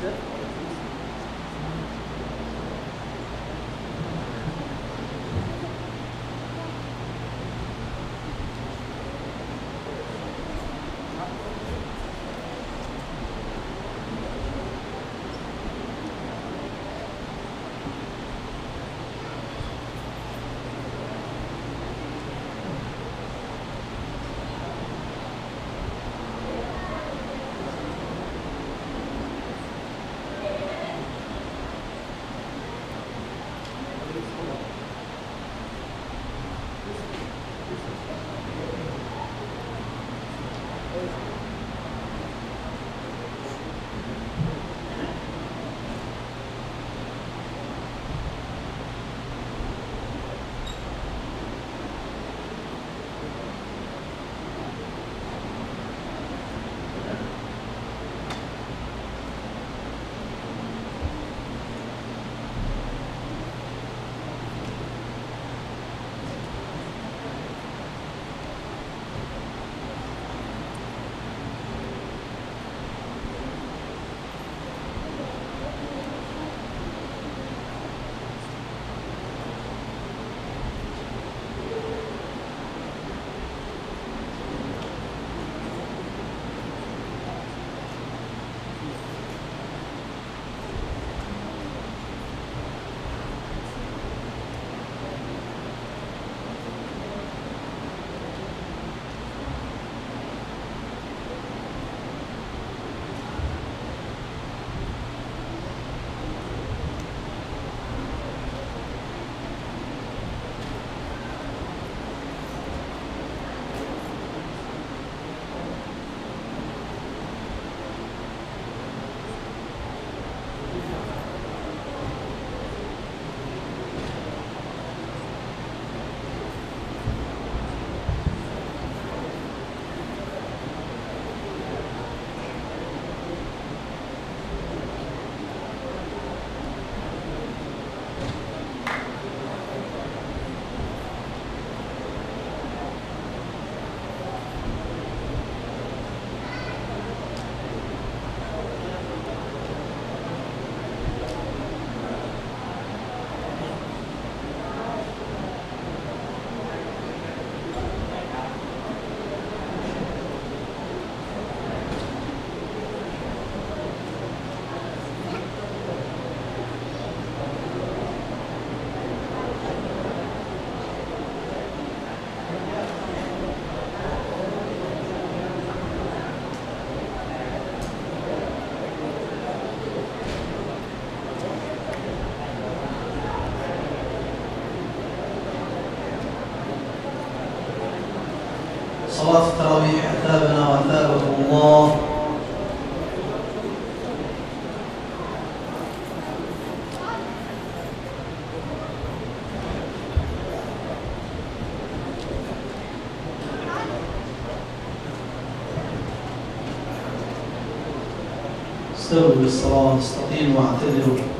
sir. صلاة التراويح أثابنا وأثابكم الله. استووا بالصلاة استقيموا واعتدلوا.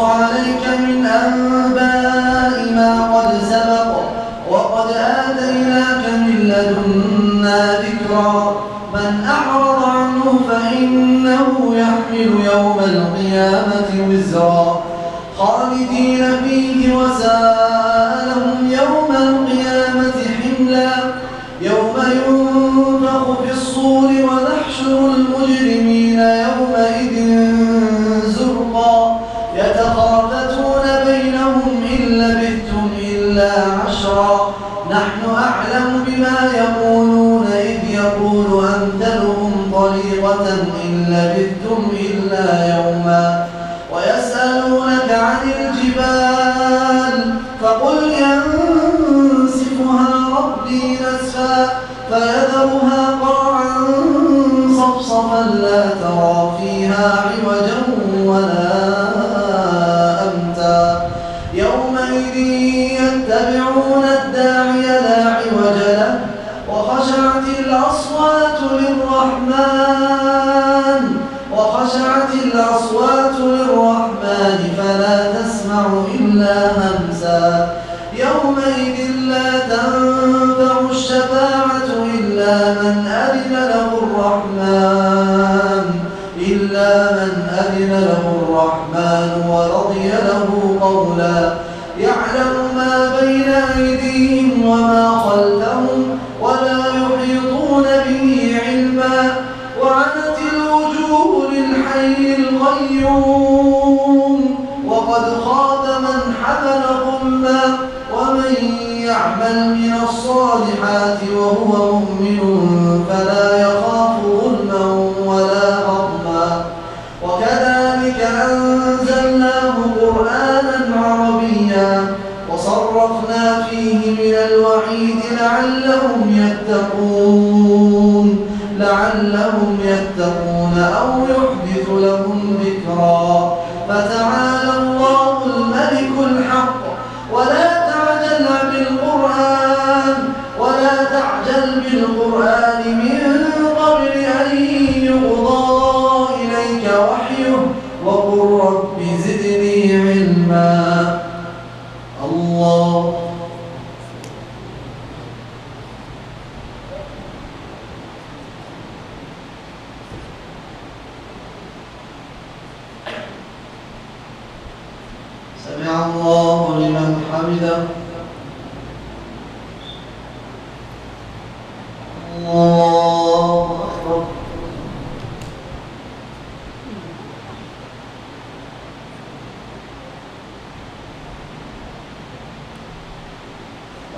عليك من أنباء ما قد سبق وقد آتيناك من لدنا ذكرا. من أعرض عنه فإنه يحمل يوم القيامة وزرا. خالدين فيه وساء لهم يوم القيامة حملا. يوم ينفخ في الصور ونحشر المجرمين يعلم ما بين أيديهم وما خلفهم ولا يحيطون به علما وعنت الوجوه للحي القيوم وقد خاب من حمل ظلما ومن يعمل من الصالحات وهو مؤمن. الوعيد لعلهم يتقون لعلهم يتقون أو يحدث لهم ذكرا. فتعالى الله الملك الحق ولا تعجل بالقرآن ولا تعجل بالقرآن من الله لمن حمده. الله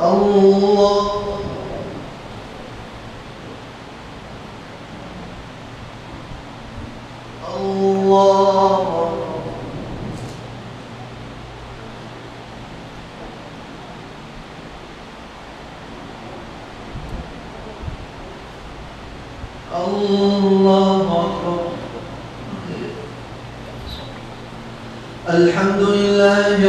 الله الله أكبر الحمد لله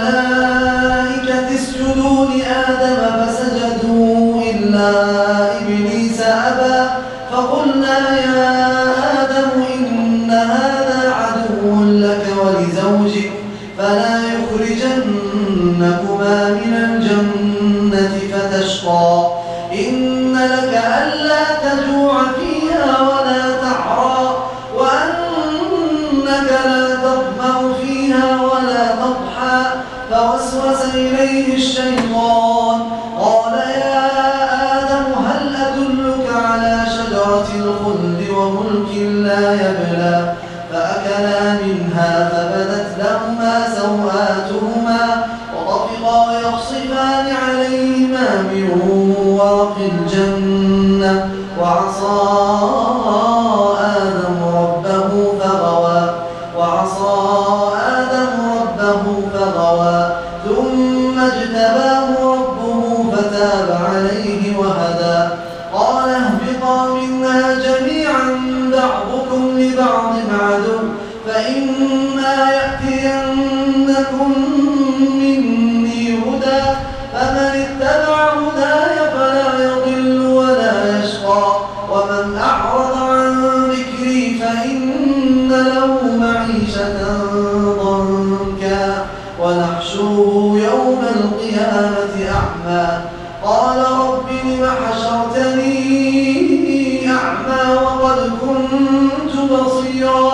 la قال اهبطا منها جميعا بعضكم لبعض عدو فإما وقد كنت بصيرا.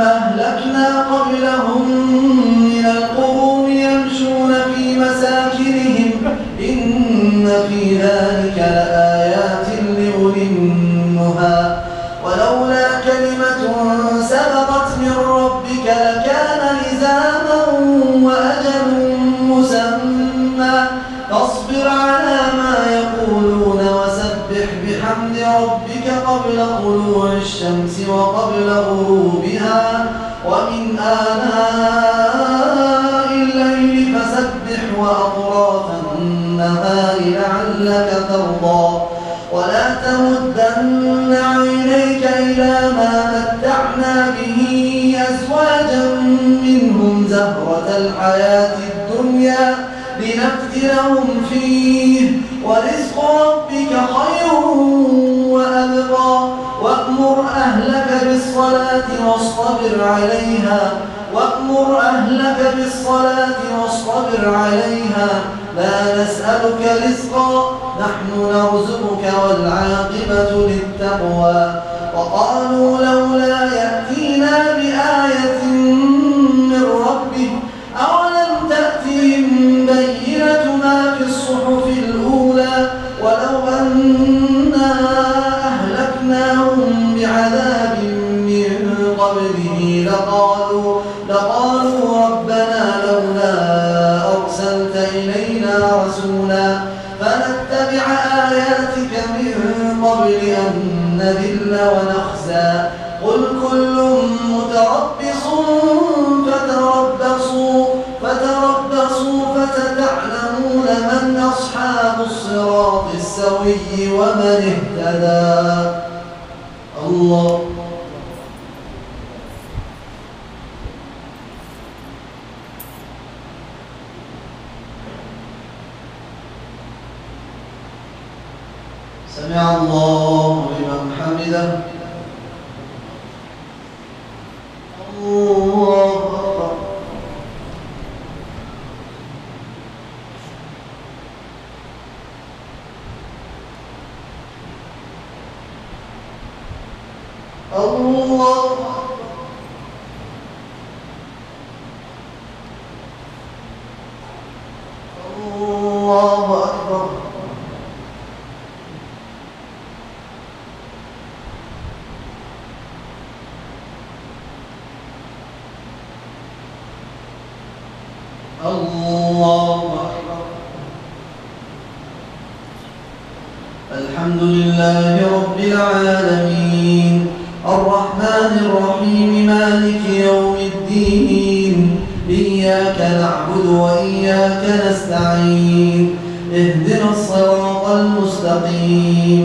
أهلكنا قبلهم. قبل طلوع الشمس وقبل غروبها ومن آناء الليل فسبح وأطراف النهار لعلك ترضى. ولا تمدن عينيك إلى ما متعنا به أزواجا منهم زهرة الحياة الدنيا لنفتنهم فيه. ورزق ربك خير بالصلاة واصطبر عليها وأمر أهلك بالصلاة واصطبر عليها. لا نسألك رزقا نحن نرزقك والعاقبة للتقوى. وقالوا لولا يأتينا بآية سمع الله لمن حمده الله أكبر الله أكبر الله أكبر الله أكبر الحمد لله رب العالمين. الرحمن الرحيم مالك يوم الدين. إياك نعبد وإياك نستعين. اهدنا الصراط المستقيم.